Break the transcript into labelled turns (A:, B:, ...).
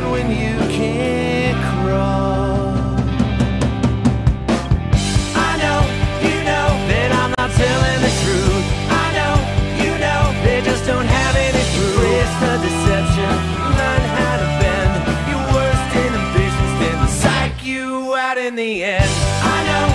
A: down when you can't crawl. I know, you know, that I'm not telling the truth. I know, you know, they just don't have any proof. It's the deception. Learn how to bend your worst inhibitions, then psych you out in the end. I know.